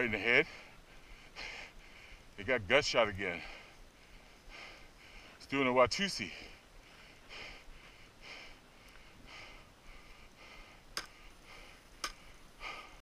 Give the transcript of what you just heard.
right in the head. He got gut shot again. It's doing a Watusi.